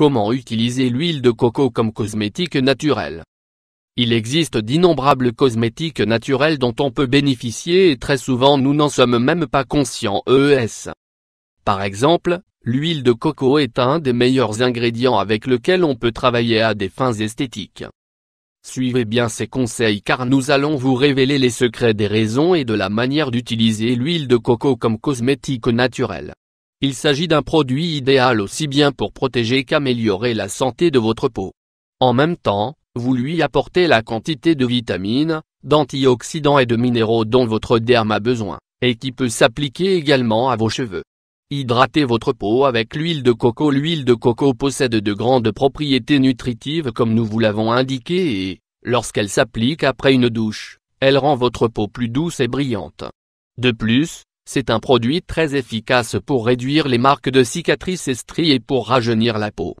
Comment utiliser l'huile de coco comme cosmétique naturel Il existe d'innombrables cosmétiques naturels dont on peut bénéficier et très souvent nous n'en sommes même pas conscients ES. Par exemple, l'huile de coco est un des meilleurs ingrédients avec lequel on peut travailler à des fins esthétiques. Suivez bien ces conseils car nous allons vous révéler les secrets des raisons et de la manière d'utiliser l'huile de coco comme cosmétique naturel. Il s'agit d'un produit idéal aussi bien pour protéger qu'améliorer la santé de votre peau. En même temps, vous lui apportez la quantité de vitamines, d'antioxydants et de minéraux dont votre derme a besoin, et qui peut s'appliquer également à vos cheveux. Hydratez votre peau avec l'huile de coco. L'huile de coco possède de grandes propriétés nutritives comme nous vous l'avons indiqué et, lorsqu'elle s'applique après une douche, elle rend votre peau plus douce et brillante. De plus, c'est un produit très efficace pour réduire les marques de cicatrices et stries et pour rajeunir la peau.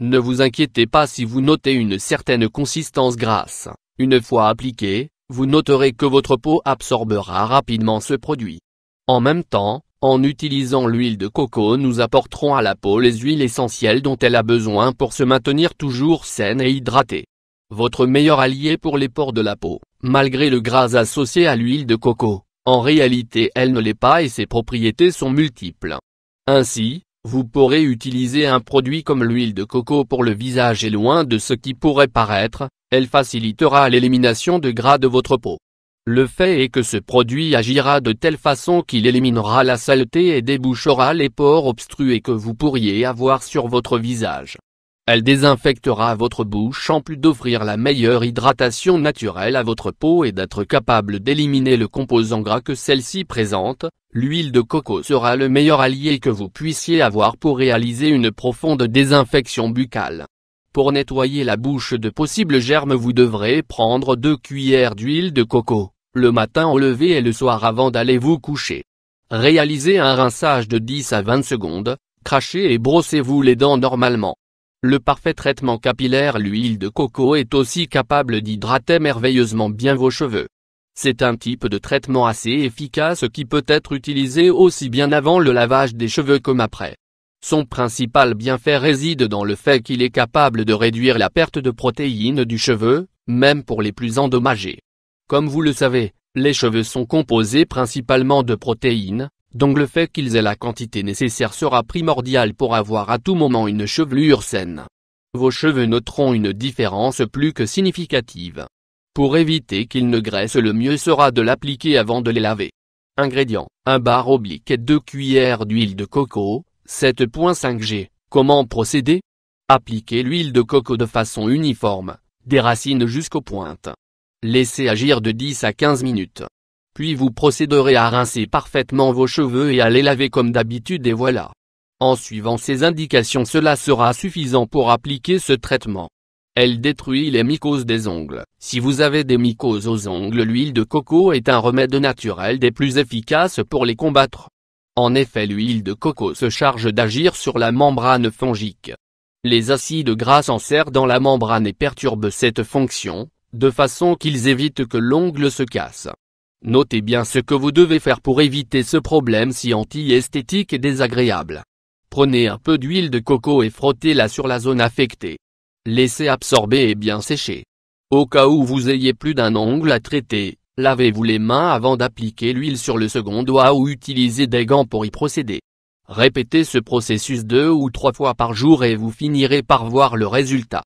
Ne vous inquiétez pas si vous notez une certaine consistance grasse. Une fois appliqué, vous noterez que votre peau absorbera rapidement ce produit. En même temps, en utilisant l'huile de coco nous apporterons à la peau les huiles essentielles dont elle a besoin pour se maintenir toujours saine et hydratée. Votre meilleur allié pour les pores de la peau, malgré le gras associé à l'huile de coco, en réalité elle ne l'est pas et ses propriétés sont multiples. Ainsi, vous pourrez utiliser un produit comme l'huile de coco pour le visage et loin de ce qui pourrait paraître, elle facilitera l'élimination de gras de votre peau. Le fait est que ce produit agira de telle façon qu'il éliminera la saleté et débouchera les pores obstrués que vous pourriez avoir sur votre visage. Elle désinfectera votre bouche en plus d'offrir la meilleure hydratation naturelle à votre peau et d'être capable d'éliminer le composant gras que celle-ci présente, l'huile de coco sera le meilleur allié que vous puissiez avoir pour réaliser une profonde désinfection buccale. Pour nettoyer la bouche de possibles germes vous devrez prendre 2 cuillères d'huile de coco, le matin au lever et le soir avant d'aller vous coucher. Réalisez un rinçage de 10 à 20 secondes, crachez et brossez-vous les dents normalement. Le parfait traitement capillaire L'huile de coco est aussi capable d'hydrater merveilleusement bien vos cheveux. C'est un type de traitement assez efficace qui peut être utilisé aussi bien avant le lavage des cheveux comme après. Son principal bienfait réside dans le fait qu'il est capable de réduire la perte de protéines du cheveu, même pour les plus endommagés. Comme vous le savez, les cheveux sont composés principalement de protéines, donc le fait qu'ils aient la quantité nécessaire sera primordial pour avoir à tout moment une chevelure saine. Vos cheveux noteront une différence plus que significative. Pour éviter qu'ils ne graissent le mieux sera de l'appliquer avant de les laver. Ingrédients, un bar oblique et 2 cuillères d'huile de coco, 7.5 g. Comment procéder? Appliquez l'huile de coco de façon uniforme, des racines jusqu'aux pointes. Laissez agir de 10 à 15 minutes. Puis vous procéderez à rincer parfaitement vos cheveux et à les laver comme d'habitude et voilà. En suivant ces indications cela sera suffisant pour appliquer ce traitement. Elle détruit les mycoses des ongles. Si vous avez des mycoses aux ongles l'huile de coco est un remède naturel des plus efficaces pour les combattre. En effet l'huile de coco se charge d'agir sur la membrane fongique. Les acides gras s'enserrent dans la membrane et perturbent cette fonction, de façon qu'ils évitent que l'ongle se casse. Notez bien ce que vous devez faire pour éviter ce problème si anti-esthétique et désagréable. Prenez un peu d'huile de coco et frottez-la sur la zone affectée. Laissez absorber et bien sécher. Au cas où vous ayez plus d'un ongle à traiter, lavez-vous les mains avant d'appliquer l'huile sur le second doigt ou utilisez des gants pour y procéder. Répétez ce processus deux ou trois fois par jour et vous finirez par voir le résultat.